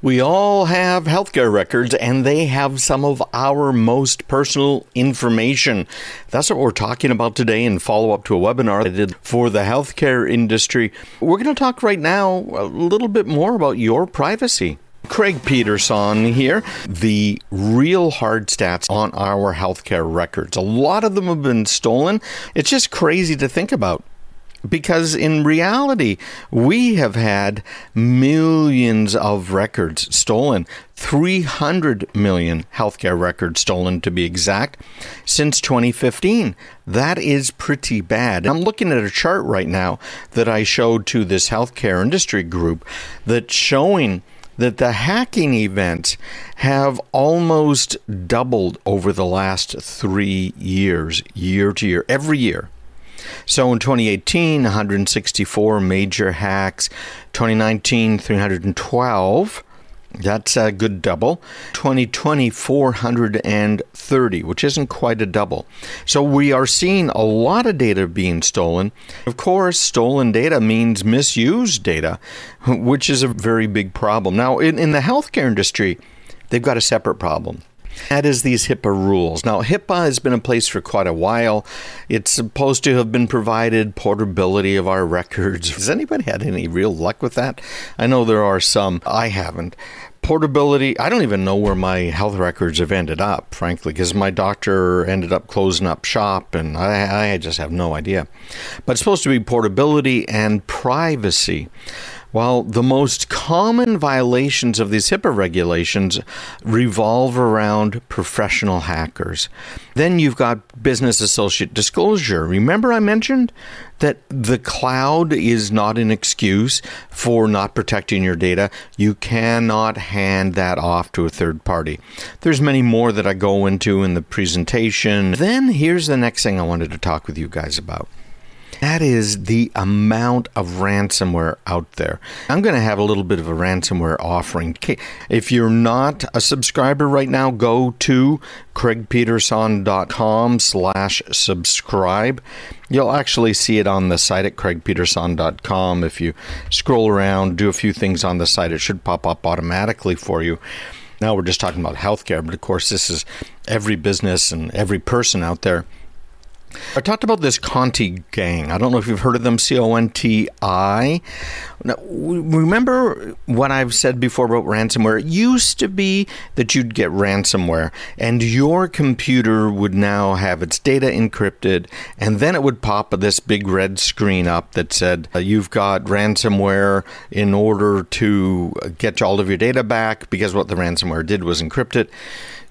We all have healthcare records, and they have some of our most personal information. That's what we're talking about today in follow up to a webinar I did for the healthcare industry. We're going to talk right now a little bit more about your privacy. Craig Peterson here, the real hard stats on our healthcare records. A lot of them have been stolen. It's just crazy to think about because in reality, we have had millions of records stolen, 300 million healthcare records stolen to be exact, since 2015. That is pretty bad. I'm looking at a chart right now that I showed to this healthcare industry group that's showing that the hacking events have almost doubled over the last three years, year to year, every year. So in 2018, 164 major hacks. 2019, 312. That's a good double. 2020, 430, which isn't quite a double. So we are seeing a lot of data being stolen. Of course, stolen data means misused data, which is a very big problem. Now, in, in the healthcare industry, they've got a separate problem. That is these HIPAA rules. Now, HIPAA has been in place for quite a while. It's supposed to have been provided portability of our records. Has anybody had any real luck with that? I know there are some. I haven't portability i don't even know where my health records have ended up frankly because my doctor ended up closing up shop and I, I, just have no idea but it's supposed to be portability and privacy while the most common violations of these HIPAA regulations revolve around professional hackers. Then you've got business associate disclosure. Remember, I mentioned that the cloud is not an excuse for not protecting your data. You cannot hand that off to a third party. There's many more that I go into in the presentation. Then here's the next thing I wanted to talk with you guys about. That is the amount of ransomware out there. I'm going to have a little bit of a ransomware offering. If you're not a subscriber right now, go to craigpeterson.com slash subscribe. You'll actually see it on the site at craigpeterson.com. If you scroll around, do a few things on the site, it should pop up automatically for you. Now we're just talking about healthcare, but of course, this is every business and every person out there I talked about this Conti gang. I don't know if you've heard of them, C O N T I. Now, Remember what I've said before about ransomware? It used to be that you'd get ransomware and your computer would now have its data encrypted, and then it would pop this big red screen up that said, uh, You've got ransomware in order to get all of your data back because what the ransomware did was encrypt it.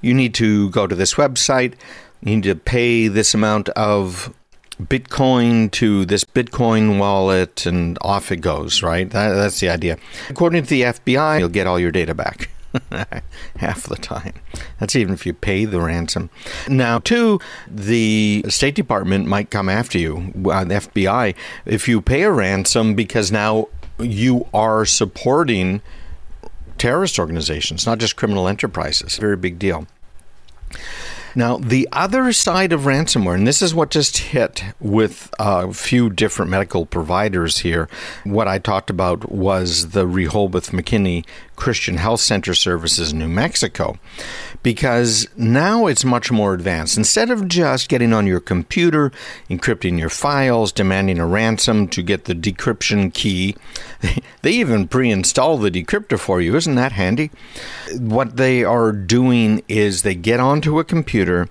You need to go to this website you need to pay this amount of Bitcoin to this Bitcoin wallet, and off it goes, right? That, that's the idea. According to the FBI, you'll get all your data back. half the time. That's even if you pay the ransom. Now, two, the State Department might come after you, uh, the FBI, if you pay a ransom because now you are supporting terrorist organizations, not just criminal enterprises. Very big deal. Now, the other side of ransomware, and this is what just hit with a few different medical providers here. What I talked about was the Rehoboth McKinley Christian Health Center services New Mexico because now it's much more advanced. Instead of just getting on your computer, encrypting your files, demanding a ransom to get the decryption key, they even pre install the decryptor for you. Isn't that handy? What they are doing is they get onto a computer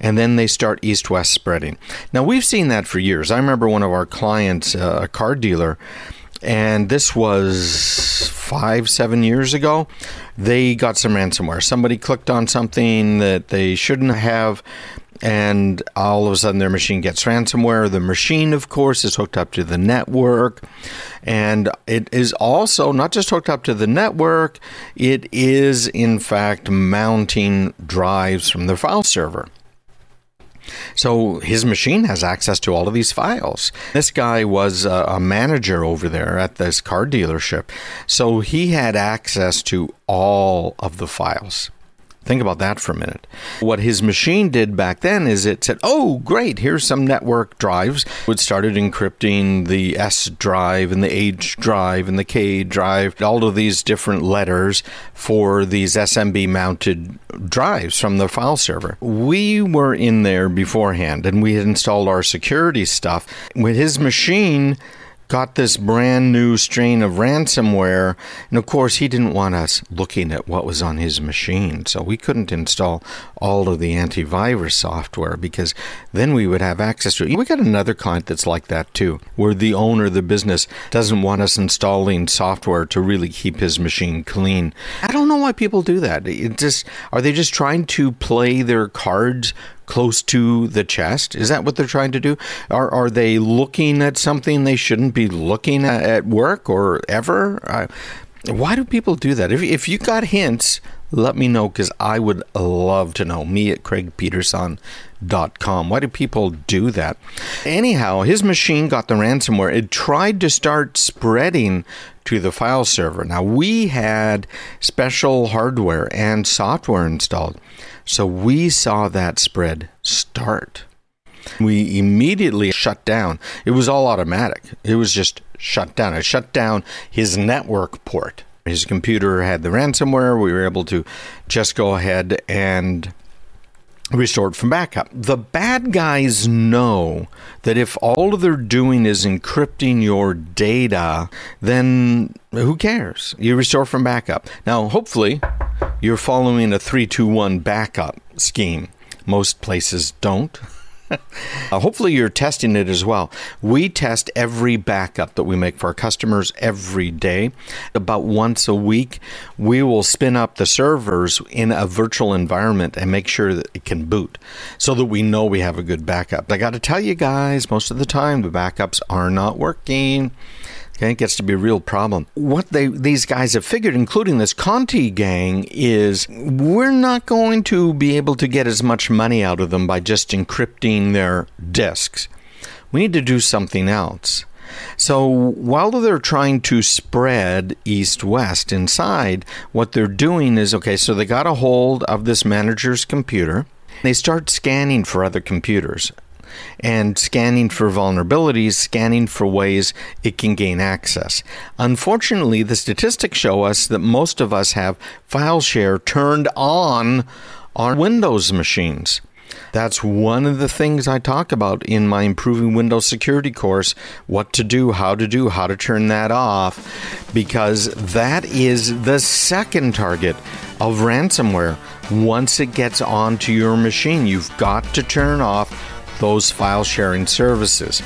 and then they start east west spreading. Now, we've seen that for years. I remember one of our clients, uh, a car dealer, and this was five, seven years ago. They got some ransomware. Somebody clicked on something that they shouldn't have, and all of a sudden their machine gets ransomware. The machine, of course, is hooked up to the network, and it is also not just hooked up to the network, it is in fact mounting drives from the file server. So his machine has access to all of these files. This guy was a, a, manager over there at this car dealership. So he had access to all of the files. Think about that for a minute. What his machine did back then is it said, oh, great, here's some network drives. It started encrypting the S drive and the H drive and the K drive, all of these different letters for these SMB mounted drives from the file server. We were in there beforehand and we had installed our security stuff. With his machine, got this brand new strain of ransomware. And of course, he didn't want us looking at what was on his machine. So we couldn't install all of the antivirus software because then we would have access to it. We got another client that's like that too, where the owner, of the business, doesn't want us installing software to really keep his machine clean. I don't know why people do that. It just are they just trying to play their cards close to the chest? Is that what they're trying to do? Are, are they looking at something they shouldn't be looking at at work or ever? Uh, why do people do that? If, if you got hints, let me know because I would love to know. Me at craigpeterson.com. Why do people do that? Anyhow, his machine got the ransomware. It tried to start spreading to the file server. Now, we had special hardware and software installed. So we saw that spread start. We immediately shut down. It was all automatic. It was just shut down. I shut down his network port. His computer had the ransomware. We were able to just go ahead and restored from backup. The bad guys know that if all they're doing is encrypting your data, then who cares? You restore from backup. Now, hopefully, you're following a 321 backup scheme. Most places don't. uh, hopefully, you're testing it as well. We test every backup that we make for our customers every day. About once a week, we will spin up the servers in a virtual environment and make sure that it can boot so that we know we have a good backup. I got to tell you guys, most of the time, the backups are not working. Okay, it gets to be a real problem. What they these guys have figured, including this Conti gang, is we're not going to be able to get as much money out of them by just encrypting their disks. We need to do something else. So while they're trying to spread east west inside, what they're doing is okay, so they got a hold of this manager's computer. They start scanning for other computers and scanning for vulnerabilities, scanning for ways it can gain access. Unfortunately, the statistics show us that most of us have file share turned on on Windows machines. That's one of the things I talk about in my Improving Windows Security course what to do, how to do, how to turn that off, because that is the second target of ransomware. Once it gets onto your machine, you've got to turn off those file sharing services.